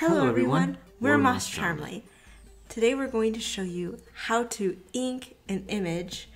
Hello, Hello, everyone. everyone. We're We're Moss Moss Charmly. Today we're going to show you how to ink an image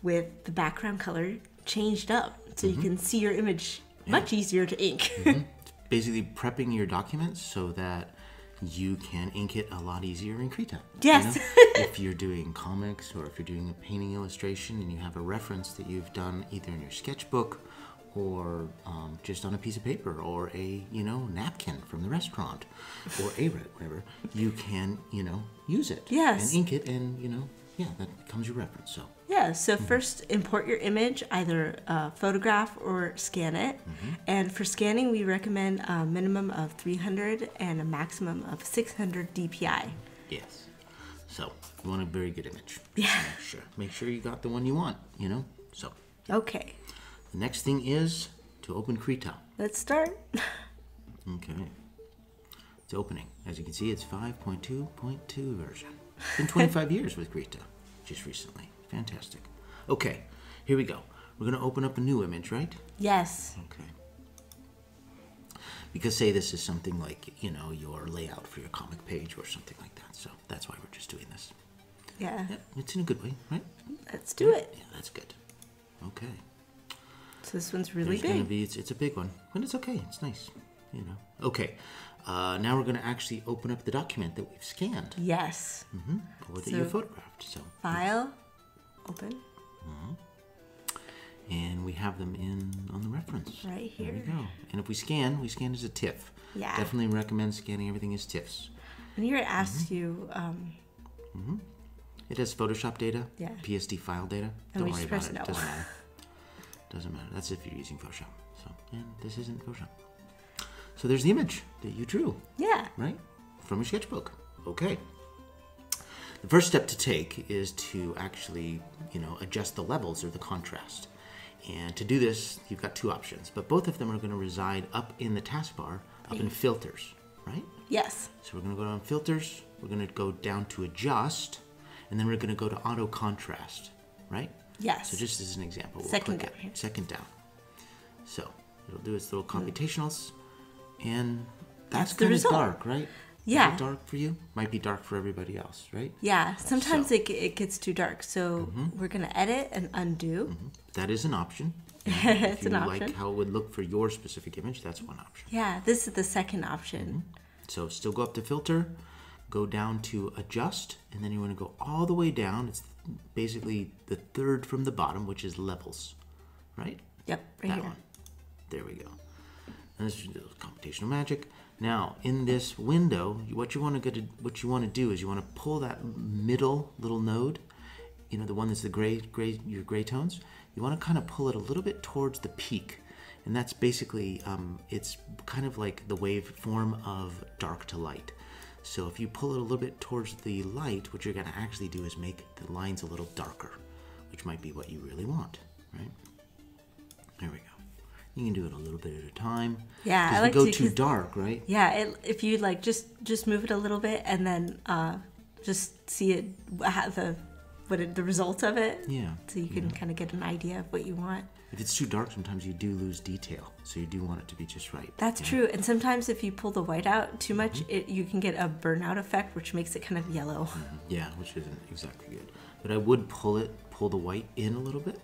with the background color changed up so you mm-hmm. can see your image much easier to ink. Mm-hmm. Basically, prepping your documents so that you can ink it a lot easier in Krita. Yes. if you're doing comics or if you're doing a painting illustration and you have a reference that you've done either in your sketchbook or um, just on a piece of paper or a you know napkin from the restaurant or a whatever, you can you know use it. Yes. And ink it, and you know yeah, that becomes your reference. So yeah, so first import your image, either uh, photograph or scan it. And for scanning, we recommend a minimum of 300 and a maximum of 600 DPI. yes. So you want a very good image. Yeah. Make sure make sure you got the one you want. You know. So Okay, the next thing is to open Krita. let's start. Okay. It's opening. As you can see, it's 5.2.2 version. It's been 25 years with Krita, just recently. Fantastic. Okay, here we go. We're going to open up a new image, right? Yes. Okay. Because say this is something like, you know, your layout for your comic page or something like that. So that's why we're just doing this. Yeah, Yeah, it's in a good way, right? let's do it. Yeah, that's good. So this one's really There's big. be it's, it's a big one, but it's okay. It's nice, you know. Okay, uh, now we're gonna actually open up the document that we've scanned Yes. Mm-hmm. or that you So- photographed. So, File, open, and we have them in on the reference. right here. There we go. And if we scan, we scan as a TIFF. Yeah. Definitely recommend scanning everything as TIFFs. And here it asks Mm-hmm. you, um, It has Photoshop data, Yeah. PSD file data. And Don't worry just about press it. Doesn't matter. Doesn't matter. That's if you're using Photoshop. So, and this isn't Photoshop. So there's the image that you drew. yeah, right? From your sketchbook. Okay. The first step to take is to actually, you know, adjust the levels or the contrast. And to do this, you've got two options, but both of them are going to reside up in the taskbar, up in filters, right? yes, So we're going to go down filters, we're going to go down to adjust, and then we're going to go to auto contrast, right? Yes. So just as an example, we'll Second click down it. Second down. So it'll do its little computationals, and that's, That's the kind of dark, right? Is Yeah. it dark for you? Might be dark for everybody else, right? yeah, sometimes So- it, it gets too dark. So Mm-hmm. we're going to edit and undo. That is an option. it's if you like option. how it would look for your specific image, that's one option. Yeah, this is the second option. So still go up to filter, go down to adjust, and then you want to go all the way down. It's basically the third from the bottom, which is levels, right? Yep, right that here. one. There we go. And this is computational magic. Now, in this window, what you want to get, what you want to do is you want to pull that middle little node, you know, the one that's the gray, gray, your gray tones. You want to kind of pull it a little bit towards the peak, and that's basically, um, it's kind of like the wave form of dark to light. So if you pull it a little bit towards the light, what you're going to actually do is make the lines a little darker, which might be what you really want, right? There we go. You can do it a little bit at a time. Yeah, I like go to- too dark, right? Yeah, it, if you like just just move it a little bit and then uh, just see it the what it, the result of it. Yeah. So you can kind of get an idea of what you want. If it's too dark, sometimes you do lose detail, so you do want it to be just right. That's true. And sometimes if you pull the white out too much, Mm-hmm. it, you can get a burnout effect, which makes it kind of yellow. Yeah, which isn't exactly good. But I would pull it, pull the white in a little bit,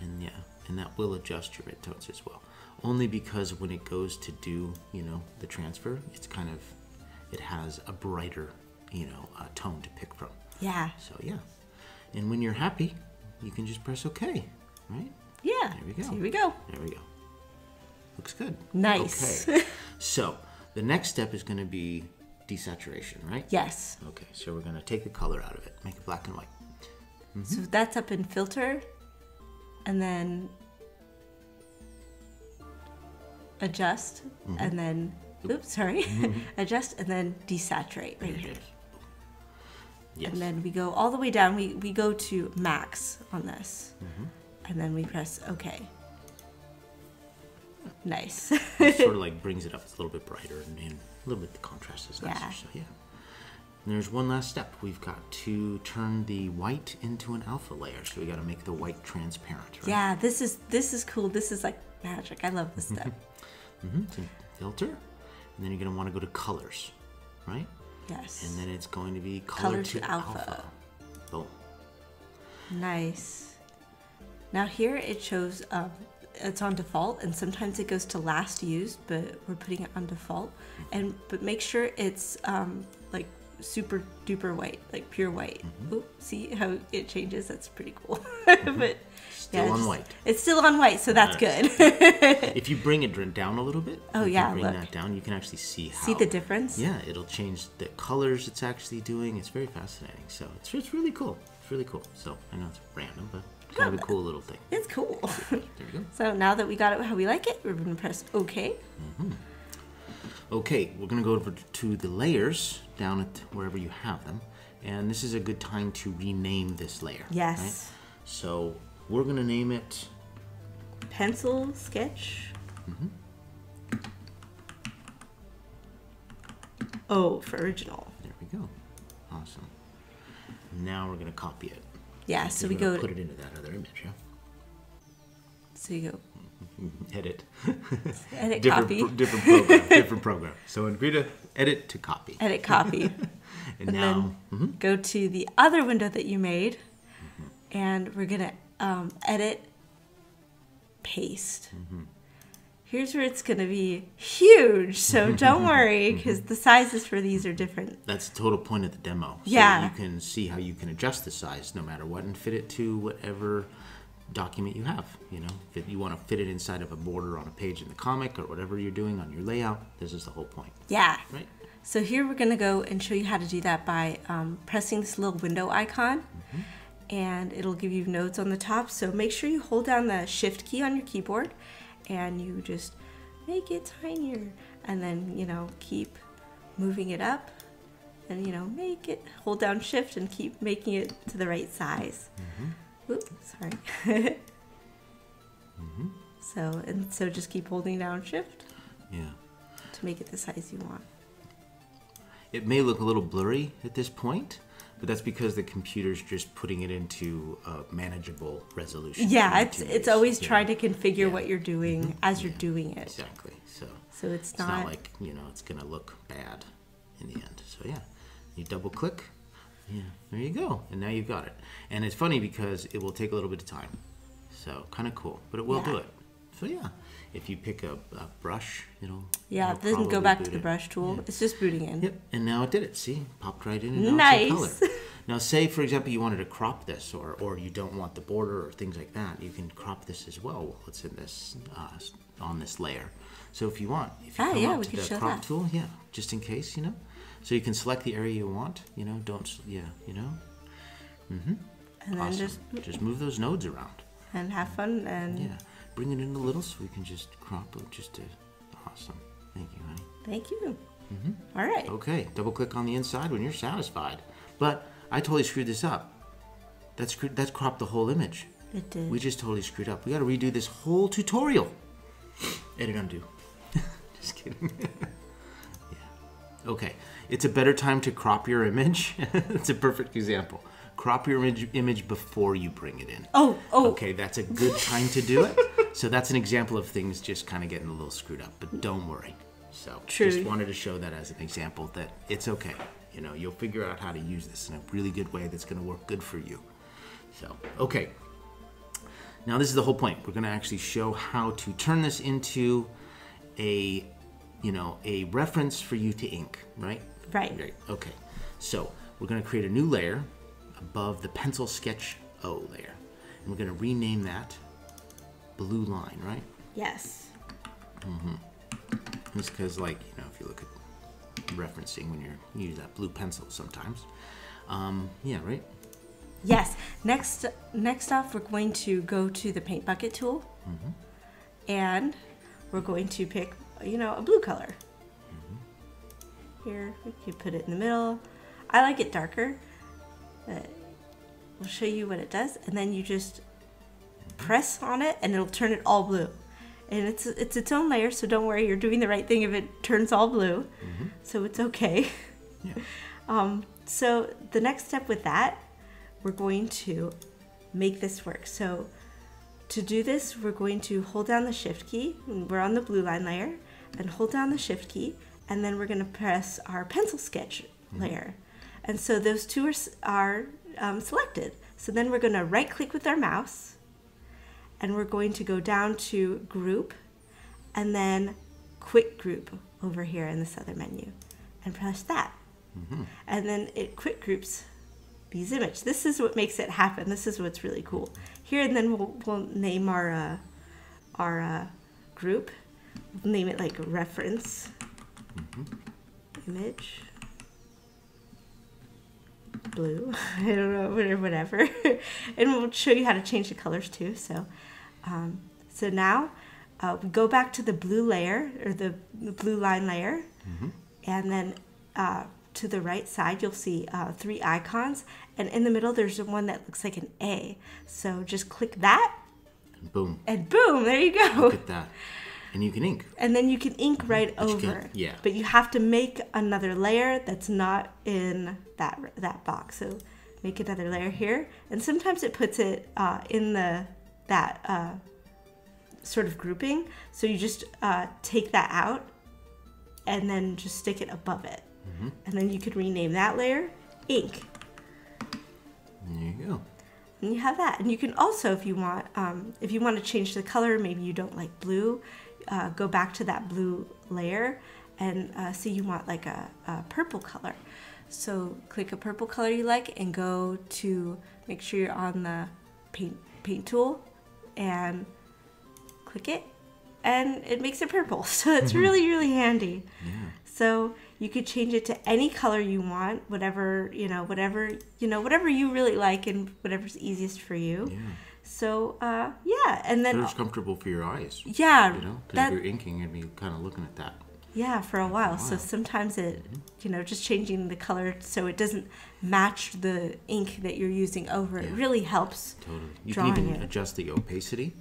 and yeah, and that will adjust your red tones as well. Only because when it goes to do, you know, the transfer, it's kind of, it has a brighter, you know, uh, tone to pick from. Yeah. So yeah, and when you're happy, you can just press OK, right? We go. Here we go. There we go. Looks good. Nice. Okay. so the next step is going to be desaturation, right? Yes. Okay, so we're going to take the color out of it, make it black and white. So that's up in filter, and then adjust, Mm-hmm. and then oops, sorry, adjust, and then desaturate right here. Yes. And then we go all the way down. We we go to max on this, Mm-hmm. And then we press OK. Nice. it sort of like brings it up. It's a little bit brighter and, and a little bit the contrast is nicer. Yeah. So yeah. And there's one last step. We've got to turn the white into an alpha layer. So we got to make the white transparent, right? yeah, this is this is cool. This is like magic. I love this step. Mm-hmm. So filter, and then you're going to want to go to colors. right? Yes. And then it's going to be color, Color to, to alpha. alpha. Boom. Nice. Now here it shows um, it's on default, and sometimes it goes to last used, but we're putting it on default. And but make sure it's um, like super duper white, like pure white. Mm-hmm. Oop, see how it changes? That's pretty cool. but Still on just- white. It's still on white, so that's good. If you bring it down a little bit, Oh, yeah, bring look. that down, you can actually see how. see the difference? Yeah, it'll change the colors it's actually doing. It's very fascinating. So it's, it's really cool. It's really cool. So I know it's random, but kind of a cool little thing. It's cool. There we go. so now that we got it how we like it, we're gonna press OK. Mm-hmm. Okay, we're gonna go over to the layers down at wherever you have them, and this is a good time to rename this layer. Yes. right? So we're gonna name it. Pencil sketch. Mm-hmm. Oh, for original. There we go. Awesome. Now we're gonna copy it. Yeah, so we go. put it into that other image. Yeah. So you go Edit. edit different, copy, pro- different program. different program. So in Krita, edit to copy. edit copy, And, and now, then go to the other window that you made, Mm-hmm. and we're gonna um, edit, paste. Mm-hmm. Here's where it's gonna be huge, so don't worry because the sizes for these are different. that's the total point of the demo. So Yeah. you can see how you can adjust the size no matter what and fit it to whatever document you have. You know, if you want to fit it inside of a border on a page in the comic or whatever you're doing on your layout, this is the whole point, Yeah. right? So here we're gonna go and show you how to do that by um, pressing this little window icon and it'll give you notes on the top. So make sure you hold down the shift key on your keyboard and you just make it tinier and then, you know, keep moving it up and, you know, make it, hold down shift and keep making it to the right size. Mm-hmm. Oops, sorry. Mm-hmm. So, and so just keep holding down shift Yeah. to make it the size you want. It may look a little blurry at this point, but that's because the computer's just putting it into a manageable resolution. Yeah, it's it's always Yeah, trying to configure Yeah. what you're doing mm-hmm. as you're Yeah. doing it. Exactly. So So it's, it's not, like you know it's gonna look bad in the end. So yeah, you double click. Yeah, there you go, and now you've got it. And it's funny because it will take a little bit of time. So kind of cool, but it will do it. So yeah, if you pick a, a brush, you know. yeah, it'll doesn't go back to the it. brush tool. Yeah. It's just booting in. Yep, and now it did it. See, popped right in and now it's in Nice. color. Now, say for example you wanted to crop this, or or you don't want the border or things like that, you can crop this as well while it's in this uh, on this layer. So if you want, if you Ah, come yeah, up to the crop that. tool, yeah, just in case, you know. So you can select the area you want, you know. Don't, yeah, you know. Mm-hmm. And then just just move those nodes around. and have fun and Yeah, bring it in a little so we can just crop it. Just to, awesome. Thank you, honey. thank you. Mm-hmm. All right. Okay, double click on the inside when you're satisfied. But I totally screwed this up. That's screwed, that's cropped the whole image. It did. We just totally screwed up. We got to redo this whole tutorial. Edit undo. just kidding. yeah. Okay, it's a better time to crop your image. it's a perfect example. Crop your image, image before you bring it in. oh, oh, Okay, that's a good time to do it. So that's an example of things just kind of getting a little screwed up, but don't worry. So True. just wanted to show that as an example that it's okay. You know, you'll figure out how to use this in a really good way that's going to work good for you. So, okay. Now this is the whole point. We're going to actually show how to turn this into a, you know, a reference for you to ink, right? Right. Great. Okay. So we're going to create a new layer above the pencil sketch O layer. And we're going to rename that blue line, right? yes. Mm-hmm. Just because, like, you know, if you look at referencing when you're you use that blue pencil sometimes. Um, yeah, right? Yes. Next, next off, we're going to go to the paint bucket tool, Mhm. and we're going to pick, you know, a blue color. Mhm. Here, we could put it in the middle. I like it darker. But we'll show you what it does, and then you just press on it, and it'll turn it all blue. And it's it's its own layer, so don't worry, you're doing the right thing if it turns all blue. So it's okay. Yeah. Um, so the next step with that, we're going to make this work. So to do this, we're going to hold down the shift key. We're on the blue line layer and hold down the shift key and then we're going to press our pencil sketch layer. And so those two are, are um, selected. So then we're going to right click with our mouse and we're going to go down to group and then quick group over here in this other menu and press that. And then it quick groups these images. This is what makes it happen. This is what's really cool. Here and then we'll, we'll name our uh, our uh, group. We'll name it like reference image blue. I don't know, whatever, whatever. and we'll show you how to change the colors too. So, um, so now uh, we go back to the blue layer or the, the blue line layer, and then uh, to the right side you'll see uh, three icons, and in the middle there's one that looks like an A. So just click that, And boom. and boom, there you go. Look at that. And you can ink. and then you can ink right you over. can- yeah. But you have to make another layer that's not in that that box. So make another layer here, and sometimes it puts it uh, in the that uh, sort of grouping. So you just uh, take that out, and then just stick it above it, Mm-hmm. and then you could rename that layer ink. There you go. And you have that. And you can also, if you want, um, if you want to change the color, maybe you don't like blue, uh, go back to that blue layer and uh, see you want like a, a purple color. So click a purple color you like and go to make sure you're on the paint paint tool and click it and it makes it purple. So it's really really handy. Yeah. So you could change it to any color you want, whatever you know, whatever you know, whatever you really like, and whatever's easiest for you. Yeah. So uh, yeah, and then It's comfortable for your eyes. yeah, You know, because you're inking, and you'd be kind of looking at that. Yeah for a while. So sometimes it, Mm-hmm. you know, just changing the color so it doesn't match the ink that you're using over it really helps. Totally. You can even it. adjust the opacity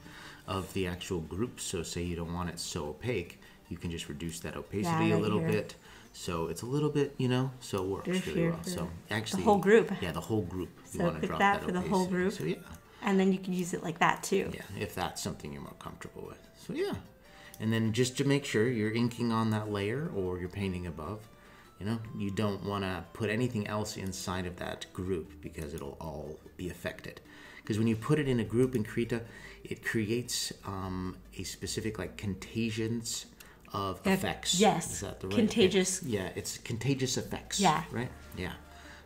of the actual group. So, say you don't want it so opaque, you can just reduce that opacity a right little here. bit. So it's a little bit, you know, so it works really well. So the whole group. Yeah, the whole group. You So want to drop that that for the whole group. So yeah, And then you can use it like that too. yeah, if that's something you're more comfortable with. So yeah, and then just to make sure you're inking on that layer or you're painting above, you know, you don't want to put anything else inside of that group because it'll all be affected. Because when you put it in a group in Krita, it creates um, a specific like contagions of effects. yes, Is that the right? contagious. Yeah, it's contagious effects. Yeah. Right. Yeah.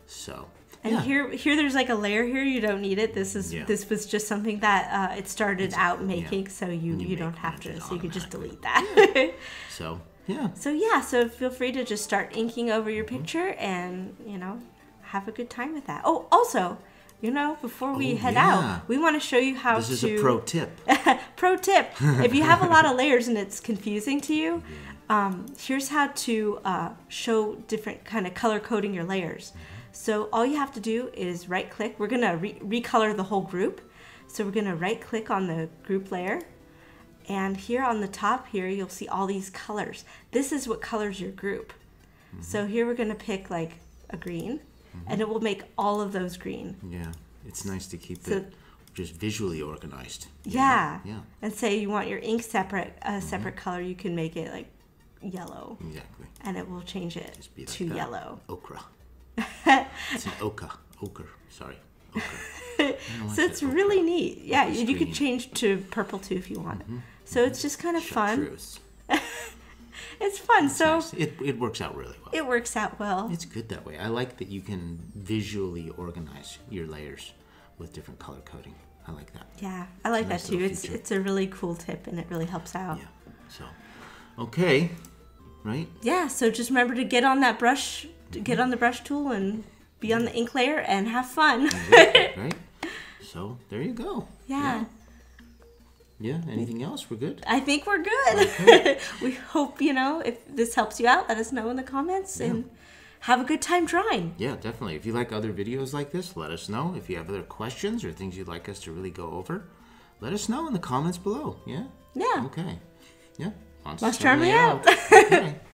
So. And yeah. here, here, there's like a layer here. You don't need it. This is Yeah. this was just something that uh, it started out making, so you you you, don't have to. So you could just delete that. So yeah. so yeah, so feel free to just start inking over your picture and you know have a good time with that. Oh, also, you know, before we Oh, head yeah. out, we want to show you how This is to. a pro tip. Pro tip: If you have a lot of layers and it's confusing to you, um, here's how to uh, show different kind of color coding your layers. So all you have to do is right click. We're gonna re- recolor the whole group. So we're gonna right click on the group layer, and here on the top here you'll see all these colors. This is what colors your group. Mm-hmm. So here we're gonna pick like a green, mm-hmm. and it will make all of those green. Yeah, it's nice to keep So- it just visually organized. know? Yeah. Yeah, And say you want your ink separate, a mm-hmm. separate color, you can make it like yellow, exactly. and it will change it like to that. yellow. Okra. It's an oka. Ochre. Sorry. Ochre. I don't know why I So it's said really neat. Yeah, Okra's you, you could change to purple too if you want. Mm-hmm. So it's just kind of mm-hmm. fun. It's fun. So Nice. It, it works out really well. it works out well. It's good that way. I like that you can visually organize your layers with different color coding. I like that. Yeah, I like nice that too. It's it's a really cool tip, and it really helps out. Yeah. So, okay. Right? Yeah. So just remember to get on that brush, get on the brush tool, and be on the ink layer and have fun. Exactly, right? So, there you go. yeah. Yeah. Anything else? We're good? I think we're good. we hope, you know, if this helps you out, let us know in the comments and have a good time drawing. Yeah, definitely. If you like other videos like this, let us know. If you have other questions or things you'd like us to really go over, let us know in the comments below. Yeah? Yeah. Okay. Yeah. Moss Charmly out. Okay.